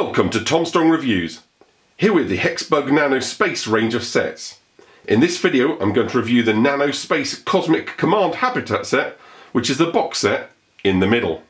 Welcome to Tom Strong Reviews. Here with the Hexbug Nano Space range of sets. In this video I'm going to review the Nano Space Cosmic Command Habitat set, which is the box set in the middle.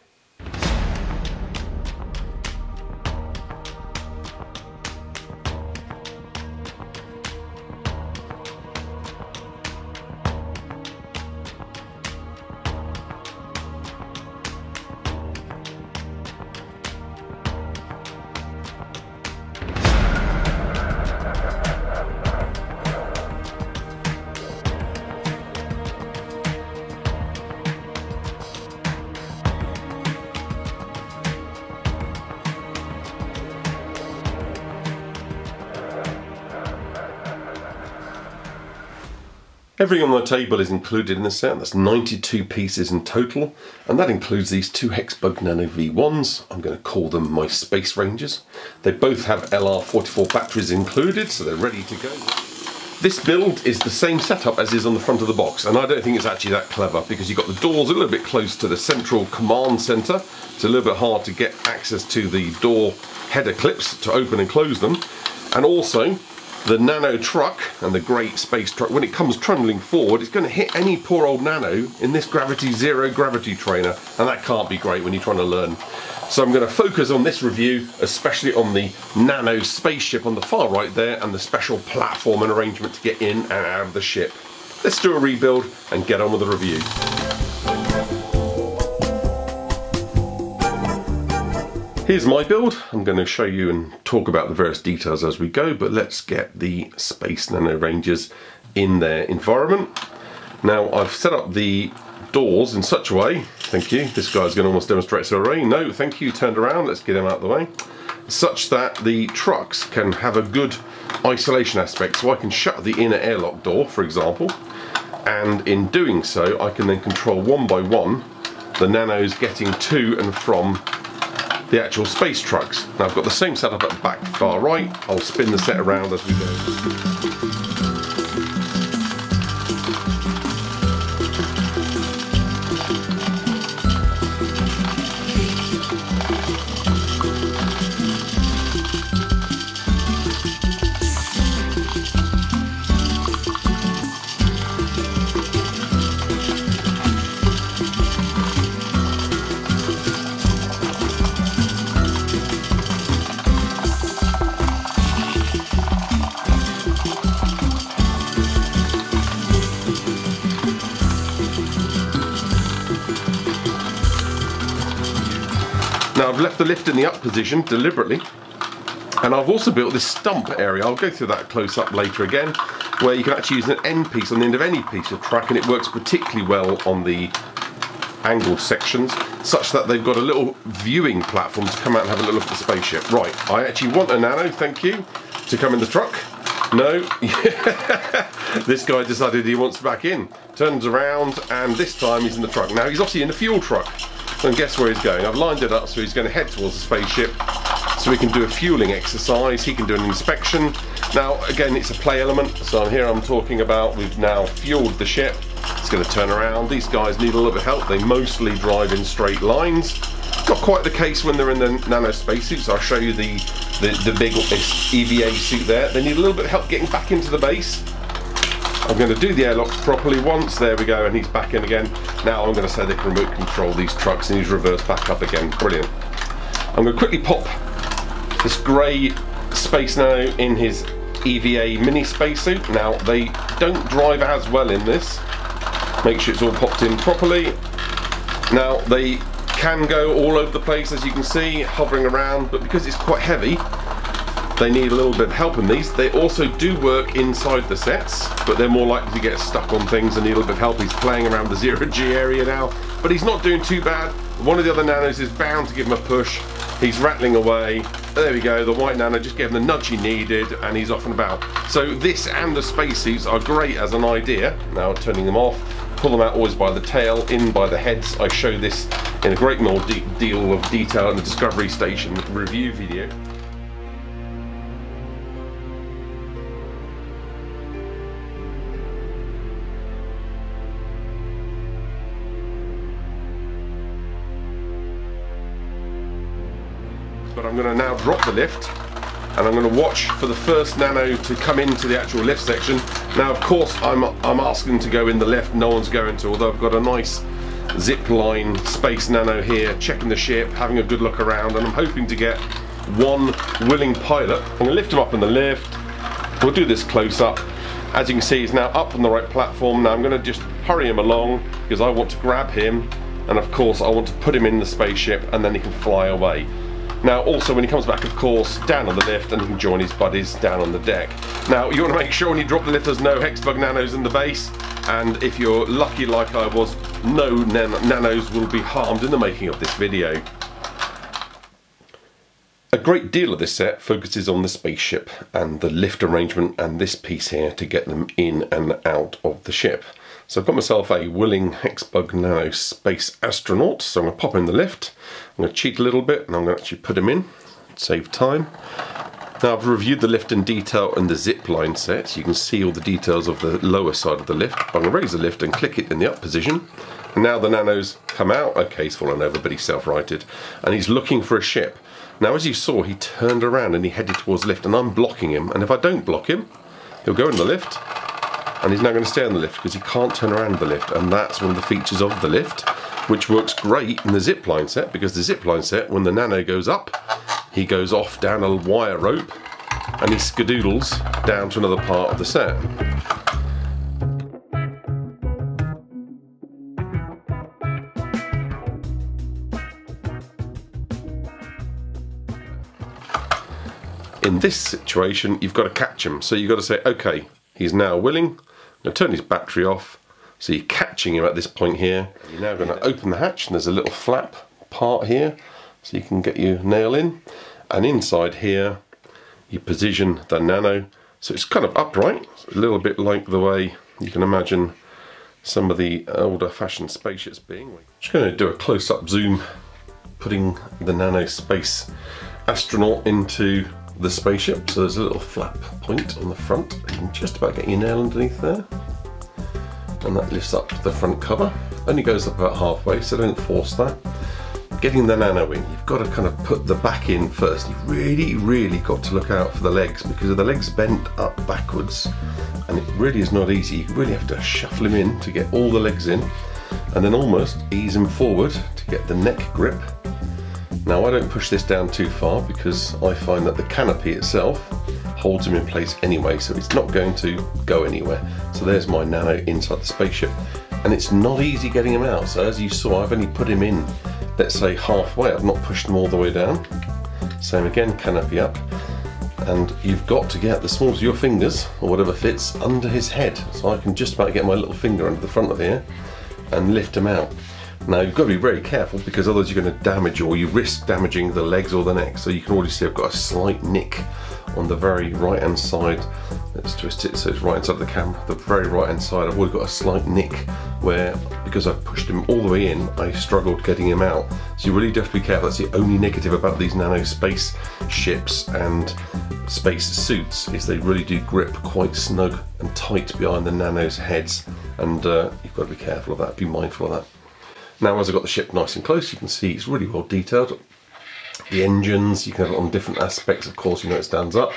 Everything on the table is included in the set, that's 92 pieces in total, and that includes these two Hexbug Nano V1s, I'm going to call them my Space Rangers. They both have LR44 batteries included, so they're ready to go. This build is the same setup as is on the front of the box, and I don't think it's actually that clever because you've got the doors a little bit close to the central command centre. It's a little bit hard to get access to the door header clips to open and close them. And also, the Nano truck and the great space truck, when it comes trundling forward, it's going to hit any poor old Nano in this Gravity Zero gravity trainer, and that can't be great when you're trying to learn. So I'm going to focus on this review, especially on the Nano spaceship on the far right there, and the special platform and arrangement to get in and out of the ship. Let's do a rebuild and get on with the review. Here's my build. I'm going to show you and talk about the various details as we go, but let's get the Space Nano Rangers in their environment. Now I've set up the doors in such a way, thank you, this guy's going to almost demonstrate so array, no thank you, turned around, let's get him out of the way, such that the trucks can have a good isolation aspect, so I can shut the inner airlock door, for example, and in doing so I can then control one by one the nanos getting to and from the actual space trucks. Now I've got the same setup at the back far right. I'll spin the set around as we go. I've left the lift in the up position deliberately and I've also built this stump area, I'll go through that close up later again, where you can actually use an end piece on the end of any piece of track and it works particularly well on the angled sections such that they've got a little viewing platform to come out and have a look at the spaceship. Right, I actually want a Nano, thank you, to come in the truck. No, this guy decided he wants back in. Turns around and this time he's in the truck. Now he's obviously in the fuel truck. And guess where he's going? I've lined it up so he's going to head towards the spaceship so we can do a fueling exercise, he can do an inspection. Now again it's a play element, so here I'm talking about we've now fueled the ship, it's going to turn around, these guys need a little bit of help, they mostly drive in straight lines. Not quite the case when they're in the nano spacesuits, I'll show you the, the, the big EVA suit there. They need a little bit of help getting back into the base. I'm going to do the airlocks properly once, there we go, and he's back in again. Now I'm going to say they can remote control these trucks and he's reversed back up again, brilliant. I'm going to quickly pop this grey Space Now in his EVA mini spacesuit. Now they don't drive as well in this, make sure it's all popped in properly. Now they can go all over the place as you can see, hovering around, but because it's quite heavy, they need a little bit of help in these. They also do work inside the sets, but they're more likely to get stuck on things and need a little bit of help. He's playing around the zero G area now, but he's not doing too bad. One of the other nanos is bound to give him a push. He's rattling away. There we go, the white nano just gave him the nudge he needed and he's off and about. So this and the spacesuits are great as an idea. Now turning them off, pull them out always by the tail, in by the heads. I show this in a great more de deal of detail in the Discovery Station review video. But I'm going to now drop the lift and I'm going to watch for the first nano to come into the actual lift section. Now of course I'm, I'm asking to go in the lift, no one's going to, although I've got a nice zip line space nano here, checking the ship, having a good look around, and I'm hoping to get one willing pilot. I'm going to lift him up in the lift, we'll do this close up. As you can see he's now up on the right platform, now I'm going to just hurry him along because I want to grab him and of course I want to put him in the spaceship and then he can fly away. Now also when he comes back of course down on the lift and he can join his buddies down on the deck. Now you want to make sure when you drop the lift there's no Hexbug nanos in the base and if you're lucky like I was no nan nanos will be harmed in the making of this video. A great deal of this set focuses on the spaceship and the lift arrangement and this piece here to get them in and out of the ship. So I've got myself a willing Hexbug Nano Space Astronaut, so I'm going to pop in the lift, I'm going to cheat a little bit and I'm going to actually put him in, save time. Now I've reviewed the lift in detail and the zip line set, you can see all the details of the lower side of the lift. I'm going to raise the lift and click it in the up position, and now the nanos come out, okay he's fallen over but he's self-righted, and he's looking for a ship. Now as you saw he turned around and he headed towards the lift and I'm blocking him, and if I don't block him, he'll go in the lift, and he's now going to stay on the lift because he can't turn around the lift and that's one of the features of the lift which works great in the zip line set because the zip line set when the nano goes up he goes off down a wire rope and he skadoodles down to another part of the set. In this situation, you've got to catch him. So you've got to say, okay, he's now willing, now turn his battery off. So you're catching him at this point here. You're now going to open the hatch and there's a little flap part here so you can get your nail in. And inside here you position the nano so it's kind of upright, a little bit like the way you can imagine some of the older fashioned spaceships being. I'm just going to do a close-up zoom putting the nano space astronaut into the spaceship. So there's a little flap point on the front. You can just about get your nail underneath there. And that lifts up the front cover. Only goes up about halfway, so don't force that. Getting the nano in, you've got to kind of put the back in first. You've really, really got to look out for the legs because the legs bent up backwards and it really is not easy. You really have to shuffle him in to get all the legs in and then almost ease him forward to get the neck grip now I don't push this down too far because I find that the canopy itself holds him in place anyway so it's not going to go anywhere. So there's my Nano inside the spaceship and it's not easy getting him out so as you saw I've only put him in let's say halfway, I've not pushed him all the way down. Same again, canopy up and you've got to get the smallest of your fingers or whatever fits under his head so I can just about get my little finger under the front of here and lift him out. Now you've got to be very careful because otherwise you're going to damage or you risk damaging the legs or the neck. So you can already see I've got a slight nick on the very right hand side. Let's twist it so it's right inside the camera. The very right hand side I've already got a slight nick where because I've pushed him all the way in I struggled getting him out. So you really do have to be careful. That's the only negative about these nano space ships and space suits is they really do grip quite snug and tight behind the nano's heads and uh, you've got to be careful of that, be mindful of that. Now as I've got the ship nice and close you can see it's really well detailed. The engines, you can have it on different aspects, of course you know it stands up.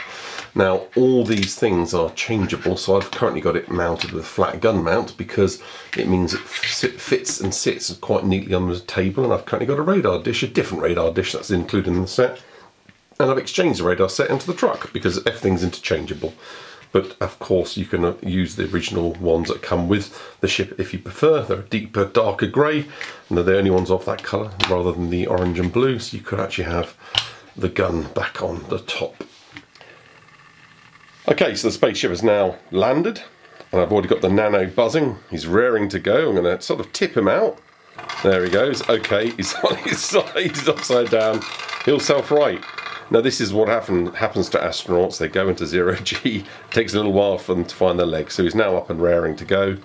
Now all these things are changeable so I've currently got it mounted with a flat gun mount because it means it fits and sits quite neatly on the table and I've currently got a radar dish, a different radar dish that's included in the set and I've exchanged the radar set into the truck because everything's interchangeable but of course you can uh, use the original ones that come with the ship if you prefer. They're a deeper, darker grey, and they're the only ones of that colour rather than the orange and blue, so you could actually have the gun back on the top. Okay, so the spaceship has now landed, and I've already got the nano buzzing. He's raring to go. I'm going to sort of tip him out. There he goes. Okay, he's on his side, he's upside down. He'll self-right. Now this is what happen, happens to astronauts. They go into zero G. It takes a little while for them to find their legs. So he's now up and raring to go.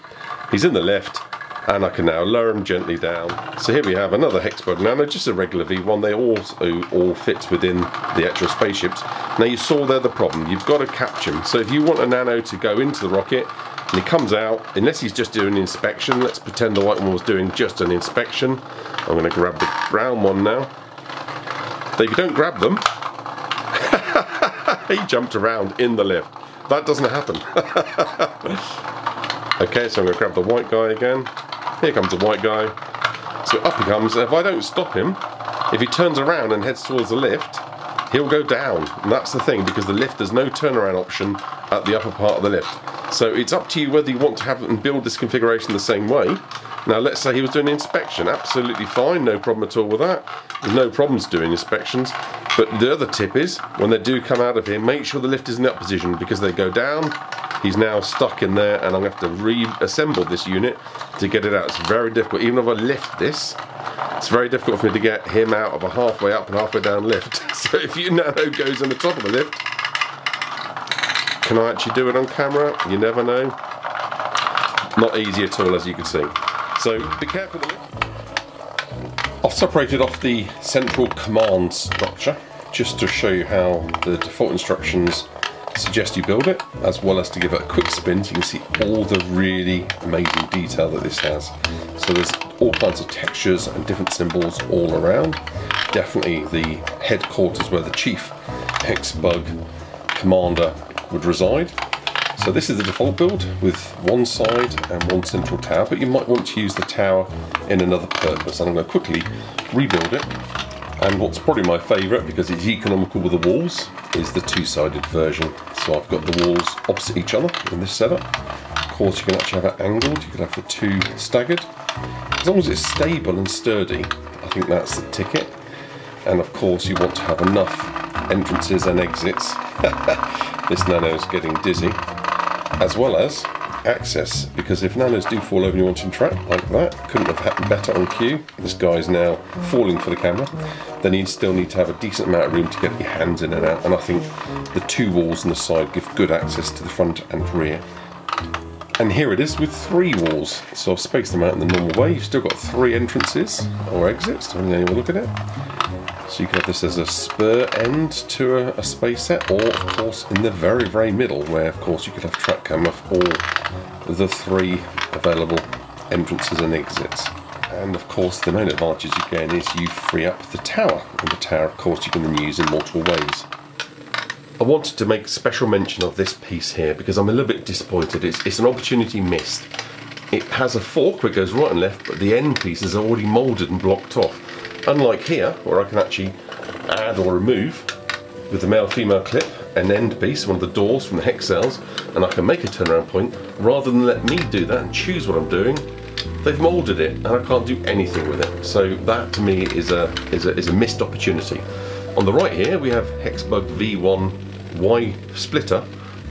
He's in the lift and I can now lower him gently down. So here we have another Hexbug Nano, just a regular V1. They also all fit within the actual spaceships. Now you saw there the problem. You've got to catch him. So if you want a Nano to go into the rocket and he comes out, unless he's just doing an inspection, let's pretend the white one was doing just an inspection. I'm going to grab the brown one now. If you don't grab them, he jumped around in the lift. That doesn't happen. okay, so I'm going to grab the white guy again. Here comes the white guy. So up he comes, and if I don't stop him, if he turns around and heads towards the lift, he'll go down. And that's the thing, because the lift, there's no turnaround option at the upper part of the lift. So it's up to you whether you want to have and build this configuration the same way. Now let's say he was doing inspection, absolutely fine, no problem at all with that. There's no problems doing inspections. But the other tip is, when they do come out of here, make sure the lift is in that position because they go down, he's now stuck in there and I'm to have to reassemble this unit to get it out. It's very difficult, even if I lift this, it's very difficult for me to get him out of a halfway up and halfway down lift. So if your nano goes on the top of the lift, can I actually do it on camera? You never know. Not easy at all, as you can see. So be careful. I've separated off the central command structure just to show you how the default instructions suggest you build it, as well as to give it a quick spin so you can see all the really amazing detail that this has. So there's all kinds of textures and different symbols all around. Definitely the headquarters where the chief Hexbug commander would reside. So this is the default build with one side and one central tower, but you might want to use the tower in another purpose. And I'm going to quickly rebuild it. And what's probably my favourite, because it's economical with the walls, is the two-sided version. So I've got the walls opposite each other in this setup. Of course, you can actually have it angled. You can have the two staggered. As long as it's stable and sturdy, I think that's the ticket. And of course, you want to have enough entrances and exits. this nano is getting dizzy as well as access because if nanos do fall over your wanting track like that, couldn't have happened better on cue. This guy's now falling for the camera. Then you still need to have a decent amount of room to get your hands in and out and I think the two walls on the side give good access to the front and rear. And here it is with three walls. So I've spaced them out in the normal way. You've still got three entrances or exits, depending on how you look at it. So you can have this as a spur end to a, a, space set, or of course in the very, very middle, where of course you could have track cam of all the three available entrances and exits. And of course the main advantage again is you free up the tower, and the tower of course you can then use in multiple ways. I wanted to make special mention of this piece here because I'm a little bit disappointed. It's, it's an opportunity missed. It has a fork it goes right and left, but the end piece is already moulded and blocked off. Unlike here, where I can actually add or remove with the male-female clip an end piece, one of the doors from the hex cells, and I can make a turnaround point, rather than let me do that and choose what I'm doing, they've moulded it and I can't do anything with it. So that to me is a, is a, is a missed opportunity. On the right here we have Hexbug V1 Y splitter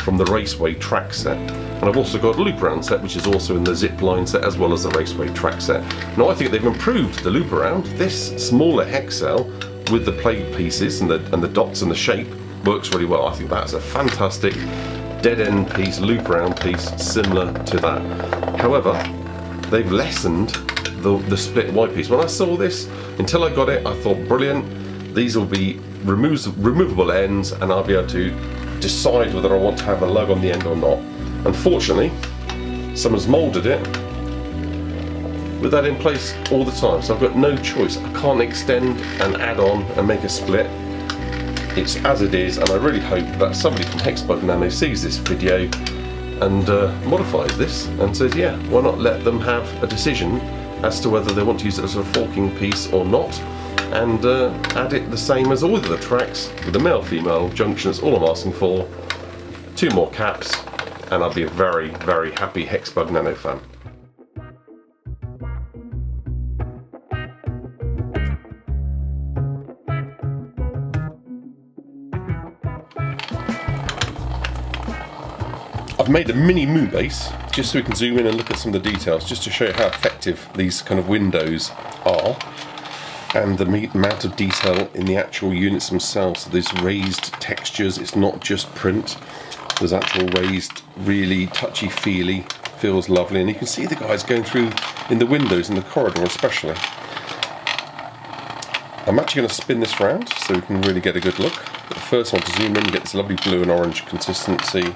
from the Raceway track set. And I've also got a loop around set, which is also in the zip line set as well as the Raceway track set. Now I think they've improved the loop around. This smaller hex cell with the plate pieces and the, and the dots and the shape works really well. I think that's a fantastic dead end piece, loop around piece, similar to that. However, they've lessened the, the split Y piece. When I saw this, until I got it, I thought brilliant. These will be removable ends and I'll be able to decide whether I want to have a lug on the end or not. Unfortunately, someone's moulded it with that in place all the time, so I've got no choice. I can't extend and add on and make a split. It's as it is, and I really hope that somebody from Hexbug Nano sees this video and uh, modifies this and says, yeah, why not let them have a decision as to whether they want to use it as a forking piece or not and uh, add it the same as all the other tracks with the male-female junction. That's all I'm asking for. Two more caps and I'll be a very, very happy Hexbug Nano fan. I've made a mini moon base just so we can zoom in and look at some of the details just to show you how effective these kind of windows are and the amount of detail in the actual units themselves. So there's raised textures, it's not just print. There's actual raised, really touchy-feely, feels lovely. And you can see the guys going through in the windows, in the corridor especially. I'm actually going to spin this round so we can really get a good look. But first I want to zoom in get this lovely blue and orange consistency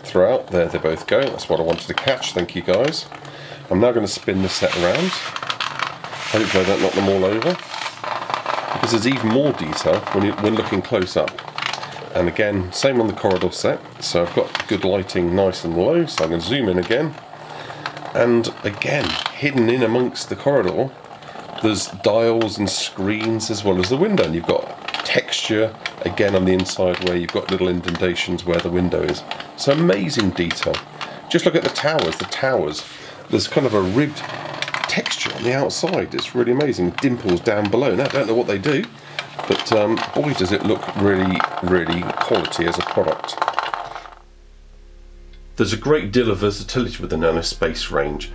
throughout. There they both go, that's what I wanted to catch, thank you guys. I'm now going to spin this set around. Hopefully I don't knock them all over there's even more detail when, you, when looking close up. And again, same on the corridor set. So I've got good lighting nice and low, so I can zoom in again. And again, hidden in amongst the corridor, there's dials and screens as well as the window. And you've got texture again on the inside where you've got little indentations where the window is. So amazing detail. Just look at the towers. The towers, there's kind of a ribbed on the outside. It's really amazing. Dimples down below. Now, I don't know what they do, but um, boy, does it look really, really quality as a product. There's a great deal of versatility with the Nano Space range.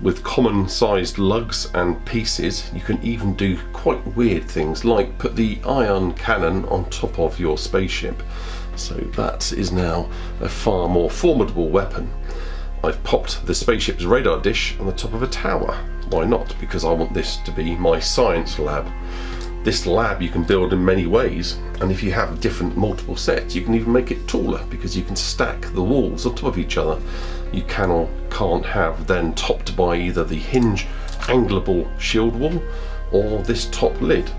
With common sized lugs and pieces, you can even do quite weird things like put the ion cannon on top of your spaceship. So that is now a far more formidable weapon. I've popped the spaceship's radar dish on the top of a tower. Why not? Because I want this to be my science lab. This lab you can build in many ways, and if you have different multiple sets, you can even make it taller because you can stack the walls on top of each other. You can or can't have then topped by either the hinge angleable shield wall or this top lid.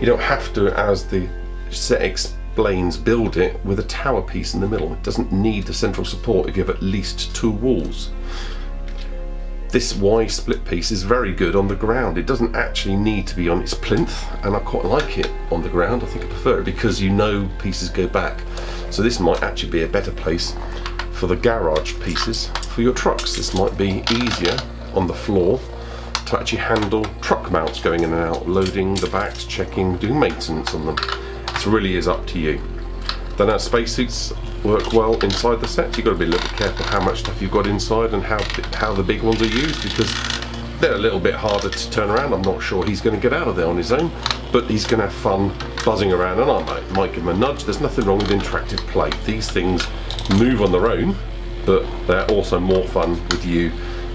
You don't have to, as the set explains, build it with a tower piece in the middle. It doesn't need the central support if you have at least two walls. This Y split piece is very good on the ground. It doesn't actually need to be on its plinth and I quite like it on the ground. I think I prefer it because you know pieces go back. So this might actually be a better place for the garage pieces for your trucks. This might be easier on the floor to actually handle truck mounts going in and out, loading the backs, checking, doing maintenance on them. It really is up to you. Then our spacesuits work well inside the set. You've got to be a little bit careful how much stuff you've got inside and how, how the big ones are used because they're a little bit harder to turn around. I'm not sure he's going to get out of there on his own, but he's going to have fun buzzing around and I might, might give him a nudge. There's nothing wrong with interactive play. These things move on their own, but they're also more fun with you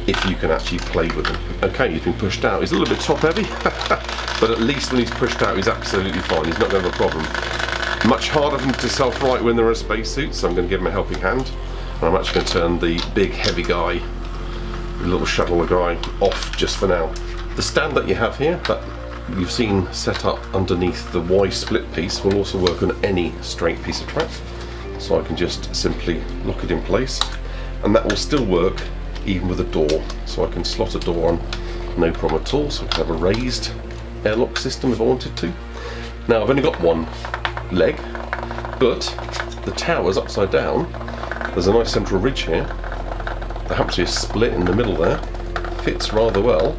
if you can actually play with them. Okay, he's been pushed out. He's a little bit top heavy, but at least when he's pushed out, he's absolutely fine. He's not going to have a problem. Much harder to self-right when they're in spacesuits, so I'm going to give him a helping hand. And I'm actually going to turn the big heavy guy, the little shuttle guy, off just for now. The stand that you have here, that you've seen set up underneath the Y split piece, will also work on any straight piece of track. So I can just simply lock it in place, and that will still work even with a door. So I can slot a door on, no problem at all. So I can have a raised airlock system if I wanted to. Now I've only got one leg, but the tower's upside down. There's a nice central ridge here. There happens to be a split in the middle there. Fits rather well.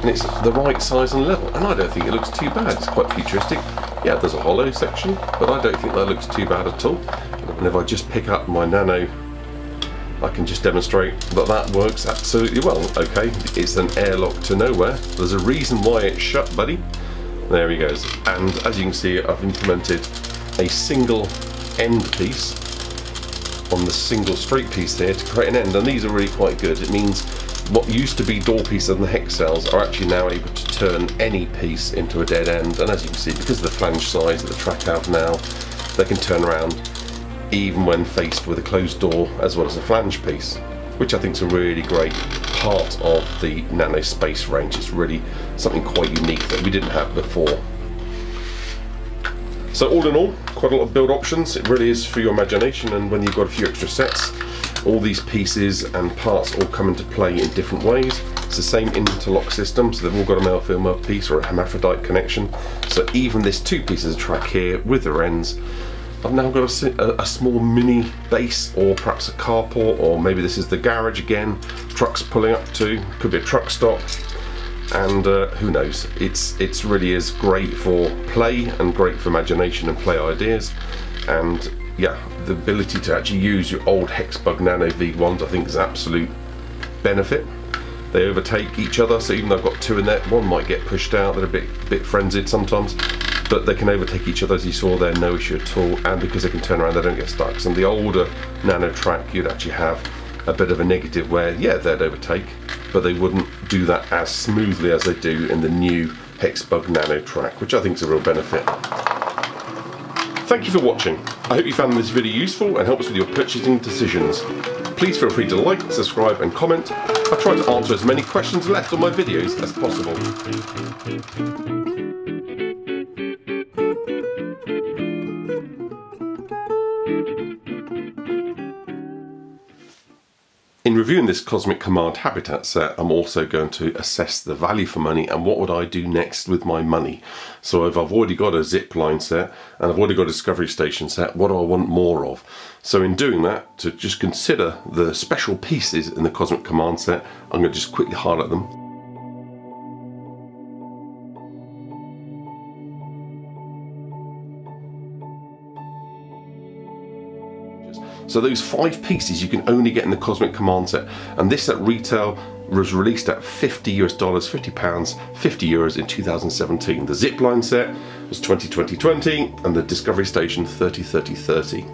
And it's the right size and level. And I don't think it looks too bad. It's quite futuristic. Yeah, there's a hollow section, but I don't think that looks too bad at all. And if I just pick up my Nano, I can just demonstrate that that works absolutely well. Okay, it's an airlock to nowhere. There's a reason why it's shut, buddy. There he goes. And as you can see, I've implemented a single end piece on the single straight piece here to create an end. And these are really quite good. It means what used to be door pieces and the hex cells are actually now able to turn any piece into a dead end. And as you can see, because of the flange size that the track have now, they can turn around even when faced with a closed door as well as a flange piece, which I think is a really great part of the Nano Space range. It's really something quite unique that we didn't have before. So all in all, quite a lot of build options. It really is for your imagination and when you've got a few extra sets, all these pieces and parts all come into play in different ways. It's the same interlock system, so they've all got a male female piece or a hermaphrodite connection. So even this two pieces of track here with their ends I've now got a, a, small mini base or perhaps a carport or maybe this is the garage again trucks pulling up to could be a truck stop and uh, who knows it's it's really is great for play and great for imagination and play ideas and yeah the ability to actually use your old Hexbug Nano V1s I think is absolute benefit they overtake each other so even though I've got two in there one might get pushed out they're a bit bit frenzied sometimes but they can overtake each other as you saw there, no issue at all, and because they can turn around, they don't get stuck. So the older Nano track, you'd actually have a bit of a negative where, yeah, they'd overtake, but they wouldn't do that as smoothly as they do in the new Hexbug Nano track, which I think is a real benefit. Thank you for watching. I hope you found this video useful and helps with your purchasing decisions. Please feel free to like, subscribe and comment. I try to answer as many questions left on my videos as possible. In reviewing this Cosmic Command Habitat set, I'm also going to assess the value for money and what would I do next with my money. So if I've already got a zip line set and I've already got a Discovery Station set, what do I want more of? So in doing that, to just consider the special pieces in the Cosmic Command set, I'm going to just quickly highlight them. So those five pieces you can only get in the Cosmic Command set, and this at retail was released at 50 US dollars, 50 pounds, 50 euros in 2017. The Zipline set was 20 20 20, and the Discovery Station 30 30 30.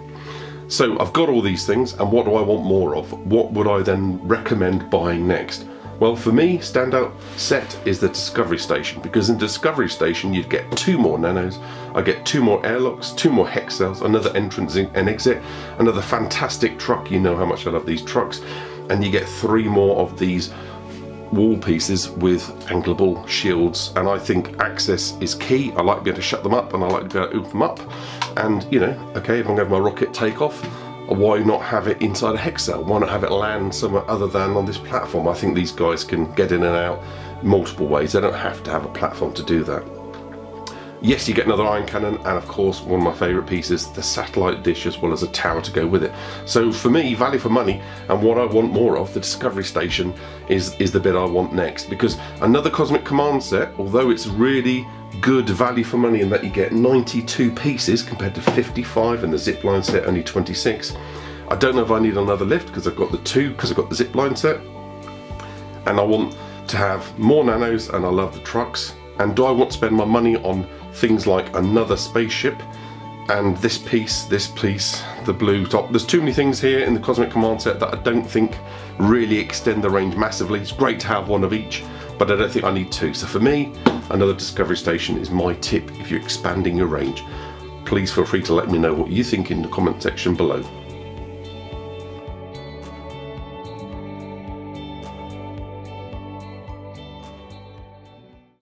So I've got all these things, and what do I want more of? What would I then recommend buying next? Well, for me, standout set is the Discovery Station because in Discovery Station you'd get two more nanos, I get two more airlocks, two more hex cells, another entrance and exit, another fantastic truck. You know how much I love these trucks, and you get three more of these wall pieces with angleable shields and I think access is key. I like to be able to shut them up and I like to be able to open them up and you know okay if I'm going to have my rocket take off why not have it inside a hex cell? Why not have it land somewhere other than on this platform? I think these guys can get in and out multiple ways. They don't have to have a platform to do that. Yes, you get another ion cannon, and of course, one of my favourite pieces, the satellite dish, as well as a tower to go with it. So for me, value for money, and what I want more of, the Discovery Station, is, is the bit I want next. Because another Cosmic Command set, although it's really good value for money in that you get 92 pieces compared to 55 and the zipline set only 26. I don't know if I need another lift because I've got the two because I've got the zipline set and I want to have more nanos and I love the trucks and do I want to spend my money on things like another spaceship and this piece, this piece, the blue top. There's too many things here in the Cosmic Command set that I don't think really extend the range massively. It's great to have one of each, but I don't think I need two. So for me, another Discovery Station is my tip if you're expanding your range. Please feel free to let me know what you think in the comment section below.